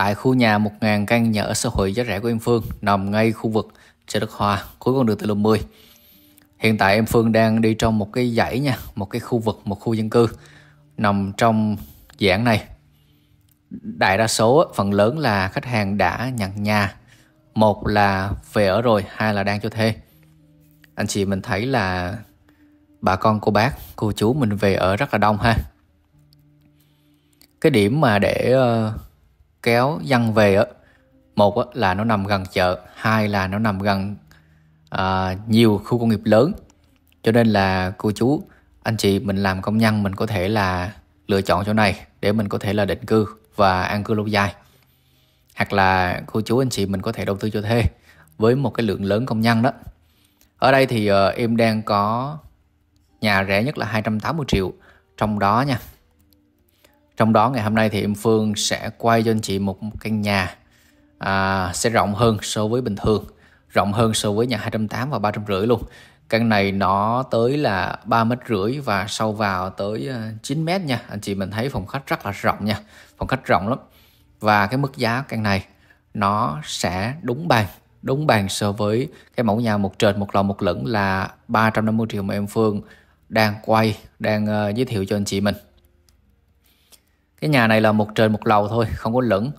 tại khu nhà 1.000 căn nhà ở xã hội giá rẻ của em Phương nằm ngay khu vực Chợ Đức Hòa, cuối con đường Từ lùng 10. Hiện tại em Phương đang đi trong một cái dãy nha, một cái khu vực, một khu dân cư nằm trong dự án này. Đại đa số phần lớn là khách hàng đã nhận nhà. Một là về ở rồi, hai là đang cho thuê. Anh chị mình thấy là bà con cô bác, cô chú mình về ở rất là đông ha. Cái điểm mà để uh, kéo dân về á. Một á, là nó nằm gần chợ hai là nó nằm gần à, nhiều khu công nghiệp lớn. Cho nên là cô chú anh chị mình làm công nhân mình có thể là lựa chọn chỗ này để mình có thể là định cư và an cư lâu dài. Hoặc là cô chú anh chị mình có thể đầu tư cho thuê với một cái lượng lớn công nhân đó. Ở đây thì uh, em đang có nhà rẻ nhất là 280 triệu trong đó nha trong đó ngày hôm nay thì em Phương sẽ quay cho anh chị một, căn nhà à, sẽ rộng hơn so với bình thường rộng hơn so với nhà 280 và 350 luôn. Căn này nó tới là 3 mét rưỡi và sâu vào tới à, 9 mét nha. Anh chị mình thấy phòng khách rất là rộng nha phòng khách rộng lắm. Và cái mức giá căn này nó sẽ đúng bàn đúng bàn so với cái mẫu nhà một trệt một lầu một lửng là 350 triệu mà em Phương đang quay đang uh, giới thiệu cho anh chị mình cái nhà này là một trệt một lầu thôi, không có lửng.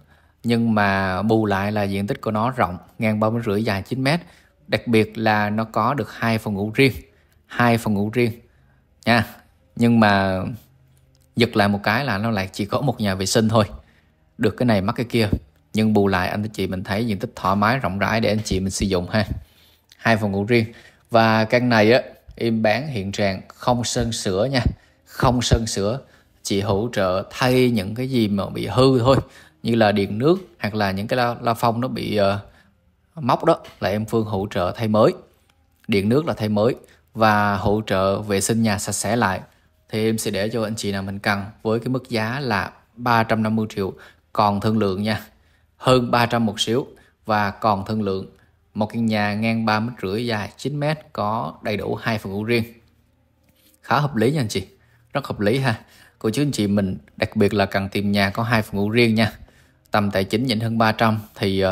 Nhưng mà bù lại là diện tích của nó rộng, ngang ba mét rưỡi dài 9 mét. Đặc biệt là nó có được hai phòng ngủ riêng, hai phòng ngủ riêng. Nha, nhưng mà giật lại một cái là nó lại chỉ có một nhà vệ sinh thôi. Được cái này mắc cái kia, nhưng bù lại anh chị mình thấy diện tích thoải mái, rộng rãi để anh chị mình sử dụng ha. Hai phòng ngủ riêng. Và căn này á, em bán hiện trạng không sơn sửa nha, không sơn sửa chỉ hỗ trợ thay những cái gì mà bị hư thôi như là điện nước hoặc là những cái la, la phong nó bị uh, móc đó là em Phương hỗ trợ thay mới. Điện nước là thay mới và hỗ trợ vệ sinh nhà sạch sẽ lại. Thì em sẽ để cho anh chị nào mình cần với cái mức giá là 350 triệu còn thương lượng nha hơn 300 một xíu và còn thương lượng. Một căn nhà ngang 3 mét rưỡi dài 9 mét có đầy đủ hai phòng ngủ riêng. Khá hợp lý nha anh chị rất hợp lý ha cô chú anh chị mình đặc biệt là cần tìm nhà có hai phòng ngủ riêng nha. Tầm tài chính nhỉnh hơn 300 thì uh,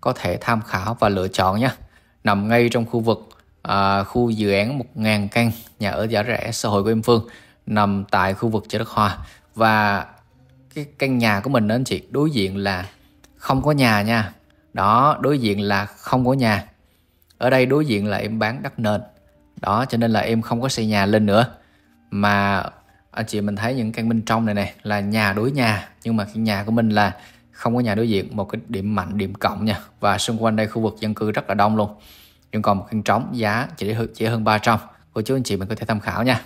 có thể tham khảo và lựa chọn nhé nằm ngay trong khu vực uh, khu dự án 1.000 căn nhà ở giá rẻ xã hội của em Phương nằm tại khu vực chợ Đất Hòa và cái căn nhà của mình đó anh chị đối diện là không có nhà nha. Đó đối diện là không có nhà. Ở đây đối diện là em bán đất nền. Đó cho nên là em không có xây nhà lên nữa. Mà anh chị mình thấy những căn bên trong này này là nhà đối nhà, nhưng mà cái nhà của mình là không có nhà đối diện, một cái điểm mạnh, điểm cộng nha. Và xung quanh đây khu vực dân cư rất là đông luôn. Nhưng còn một căn trống giá chỉ chỉ hơn 300 cô chú anh chị mình có thể tham khảo nha.